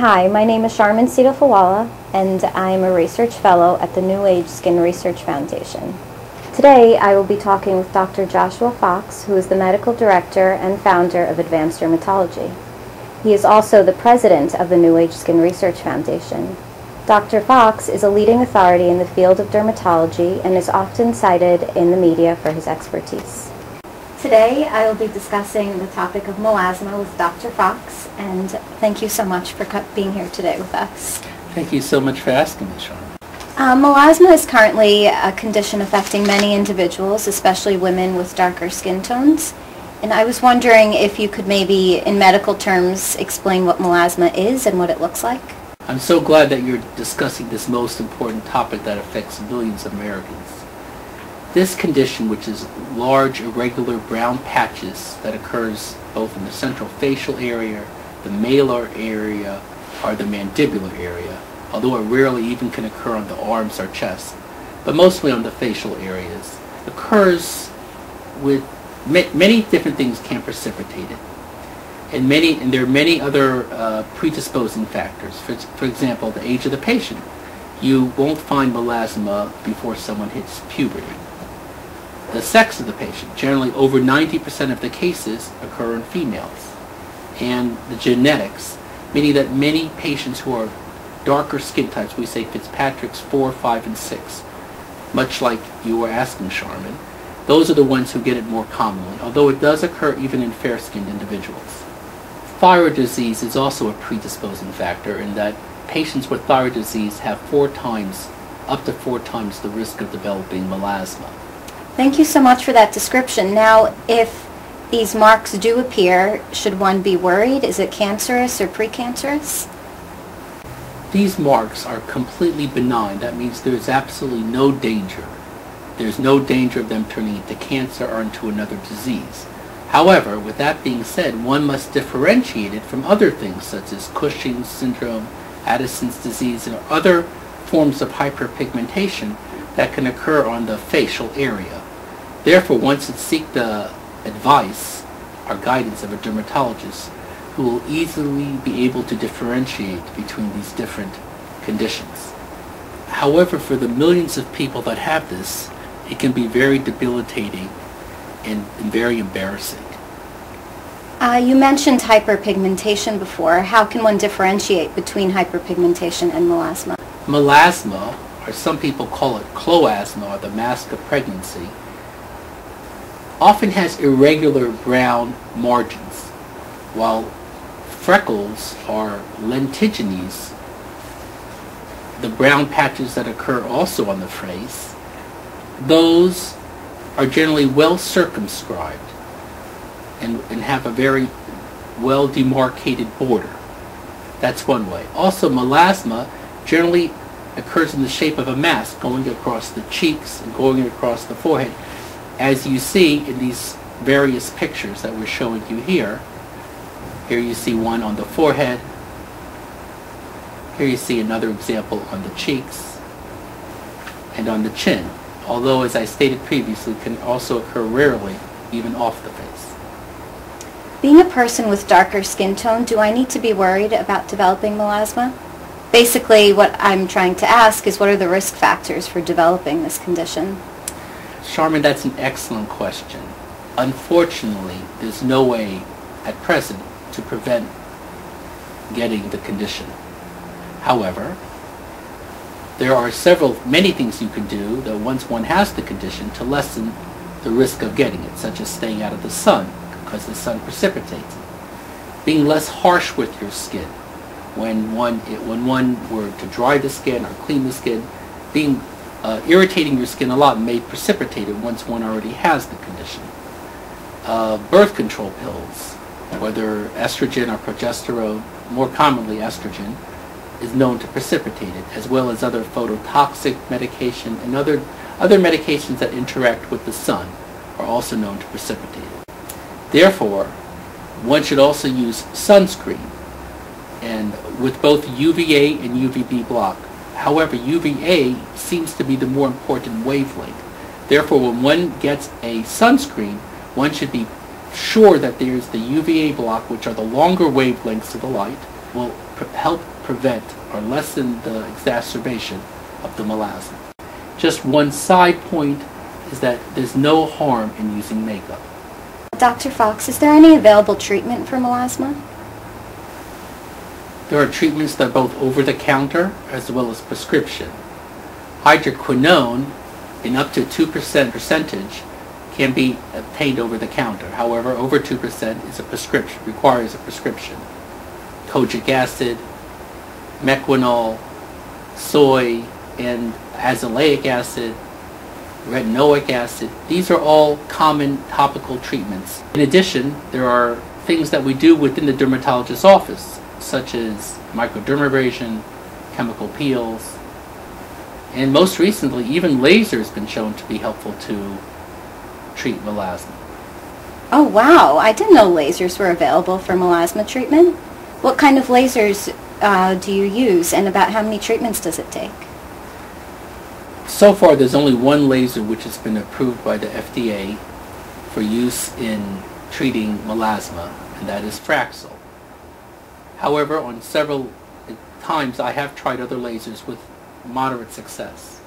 Hi, my name is Sharman Sidafawala, and I'm a research fellow at the New Age Skin Research Foundation. Today, I will be talking with Dr. Joshua Fox, who is the medical director and founder of Advanced Dermatology. He is also the president of the New Age Skin Research Foundation. Dr. Fox is a leading authority in the field of dermatology and is often cited in the media for his expertise. Today, I will be discussing the topic of melasma with Dr. Fox, and thank you so much for being here today with us. Thank you so much for asking me, Sean. Uh, melasma is currently a condition affecting many individuals, especially women with darker skin tones. And I was wondering if you could maybe, in medical terms, explain what melasma is and what it looks like. I'm so glad that you're discussing this most important topic that affects millions of Americans. This condition, which is large irregular brown patches that occurs both in the central facial area, the malar area, or the mandibular area, although it rarely even can occur on the arms or chest, but mostly on the facial areas, occurs with many different things can precipitate it. And many, and there are many other uh, predisposing factors. For, for example, the age of the patient. You won't find melasma before someone hits puberty. The sex of the patient. Generally, over 90% of the cases occur in females. And the genetics, meaning that many patients who are darker skin types, we say Fitzpatrick's 4, 5, and 6, much like you were asking, Charmin, those are the ones who get it more commonly, although it does occur even in fair-skinned individuals. Thyroid disease is also a predisposing factor in that patients with thyroid disease have four times, up to four times the risk of developing melasma. Thank you so much for that description. Now, if these marks do appear, should one be worried? Is it cancerous or precancerous? These marks are completely benign. That means there is absolutely no danger there's no danger of them turning into cancer or into another disease. However, with that being said, one must differentiate it from other things such as Cushing's syndrome, Addison's disease, and other forms of hyperpigmentation that can occur on the facial area. Therefore, one should seek the advice or guidance of a dermatologist who will easily be able to differentiate between these different conditions. However, for the millions of people that have this, it can be very debilitating and, and very embarrassing. Uh, you mentioned hyperpigmentation before. How can one differentiate between hyperpigmentation and melasma? Melasma, or some people call it chloasma, or the mask of pregnancy, often has irregular brown margins, while freckles or lentigines, the brown patches that occur also on the face, those are generally well circumscribed and, and have a very well demarcated border. That's one way. Also, melasma generally occurs in the shape of a mask going across the cheeks and going across the forehead. As you see in these various pictures that we're showing you here, here you see one on the forehead, here you see another example on the cheeks and on the chin although as I stated previously can also occur rarely even off the face. Being a person with darker skin tone, do I need to be worried about developing melasma? Basically what I'm trying to ask is what are the risk factors for developing this condition? Charmin, that's an excellent question. Unfortunately, there's no way at present to prevent getting the condition. However, there are several, many things you can do that once one has the condition to lessen the risk of getting it, such as staying out of the sun, because the sun precipitates it. Being less harsh with your skin. When one, when one were to dry the skin or clean the skin, being uh, irritating your skin a lot may precipitate it once one already has the condition. Uh, birth control pills, whether estrogen or progesterone, more commonly estrogen, is known to precipitate it, as well as other phototoxic medication and other, other medications that interact with the sun are also known to precipitate it. Therefore, one should also use sunscreen and with both UVA and UVB block. However, UVA seems to be the more important wavelength. Therefore, when one gets a sunscreen, one should be sure that there's the UVA block, which are the longer wavelengths of the light, will pre- help prevent or lessen the exacerbation of the melasma. Just one side point is that there's no harm in using makeup. Dr. Fox, is there any available treatment for melasma? There are treatments that are both over-the-counter as well as prescription. Hydroquinone, in up to 2% percentage, can be obtained over the counter. However, over 2% is a prescription, requires a prescription. Kojic acid, mequinol, soy, and azelaic acid, retinoic acid. These are all common topical treatments. In addition, there are things that we do within the dermatologist's office, such as microdermabrasion, chemical peels, and most recently, even laser has been shown to be helpful to treat melasma. Oh, wow. I didn't know lasers were available for melasma treatment. What kind of lasers uh, do you use and about how many treatments does it take? So far, there's only one laser which has been approved by the FDA for use in treating melasma, and that is Fraxel. However, on several times I have tried other lasers with moderate success.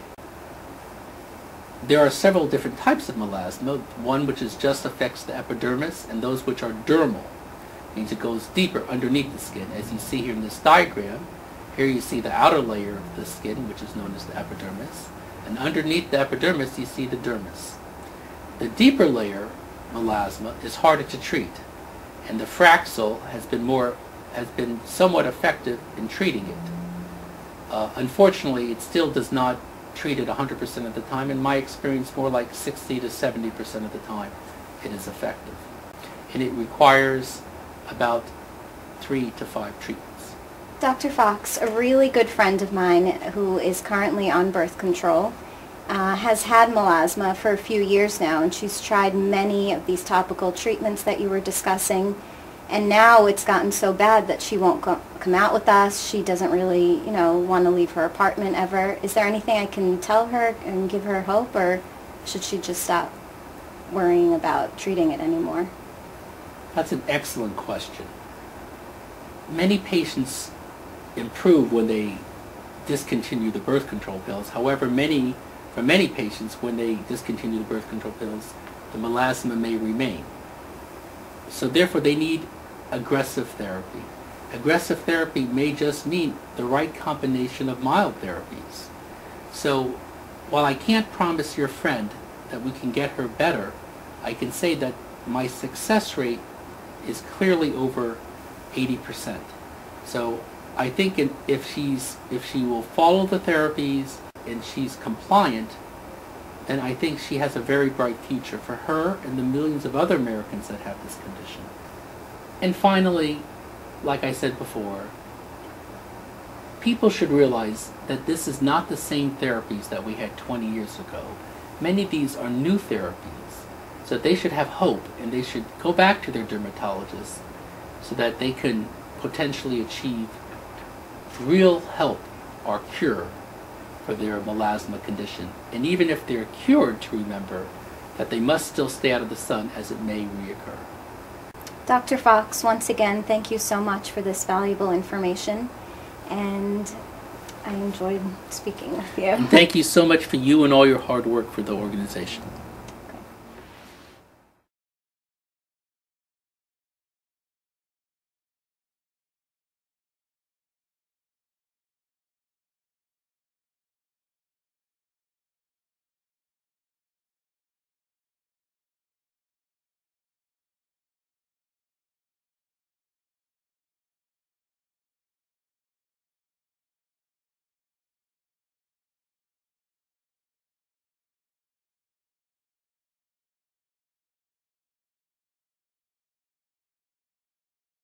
There are several different types of melasma, one which is just affects the epidermis and those which are dermal, means it goes deeper underneath the skin. As you see here in this diagram, here you see the outer layer of the skin, which is known as the epidermis, and underneath the epidermis you see the dermis. The deeper layer, melasma, is harder to treat, and the Fraxel has been more has been somewhat effective in treating it. Uh, unfortunately, it still does not treat it 100% of the time. In my experience, more like 60 to 70% of the time, it is effective. And it requires about three to five treatments. Dr. Fox, a really good friend of mine who is currently on birth control, uh, has had melasma for a few years now, and she's tried many of these topical treatments that you were discussing. And now it's gotten so bad that she won't go, come out with us. She doesn't really, you know, want to leave her apartment ever. Is there anything I can tell her and give her hope, or should she just stop worrying about treating it anymore? That's an excellent question. Many patients improve when they discontinue the birth control pills. However, many, for many patients, when they discontinue the birth control pills, the melasma may remain. So therefore, they need aggressive therapy. Aggressive therapy may just mean the right combination of mild therapies. So while I can't promise your friend that we can get her better, I can say that my success rate is clearly over 80%. So I think if she's if she will follow the therapies and she's compliant, then I think she has a very bright future for her and the millions of other Americans that have this condition. And finally, like I said before, people should realize that this is not the same therapies that we had 20 years ago. Many of these are new therapies. So they should have hope and they should go back to their dermatologist so that they can potentially achieve real help or cure for their melasma condition. And even if they're cured, to remember that they must still stay out of the sun as it may reoccur. Dr. Fox, once again, thank you so much for this valuable information, and I enjoyed speaking with you. And thank you so much for you and all your hard work for the organization.